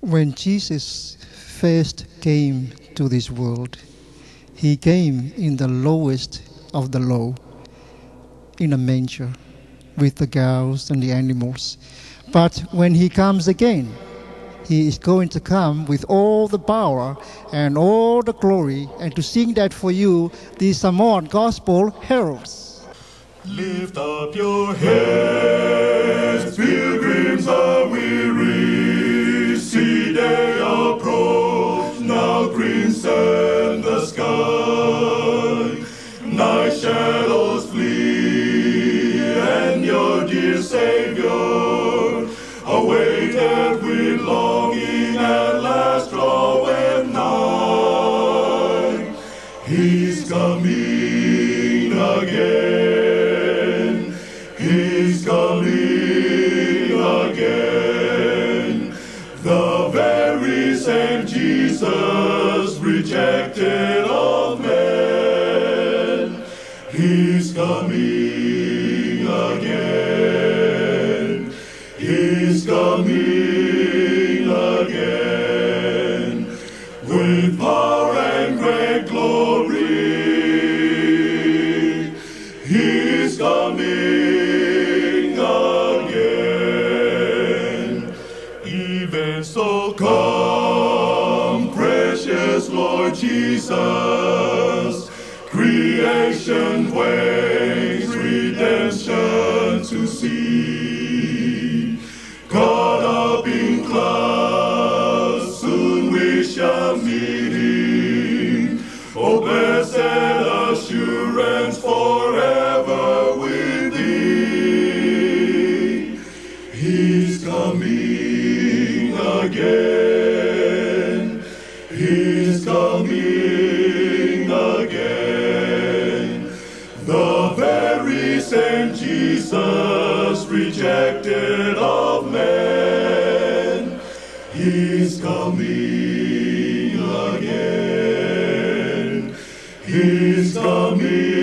When Jesus first came to this world, he came in the lowest of the low, in a manger, with the cows and the animals. But when he comes again, he is going to come with all the power and all the glory. And to sing that for you, the Samoan Gospel heralds. Lift up your heads, pilgrims are weary. Longing, at last draweth nigh. He's coming again. He's coming again. The very same Jesus rejected of men. He's coming again. He's coming Lord Jesus. Creation waits redemption to see. Caught up in clouds, soon we shall meet him. Oh, blessed assurance forever with thee. He's coming again. He's coming again. The very same Jesus rejected of men. He's coming again. He's coming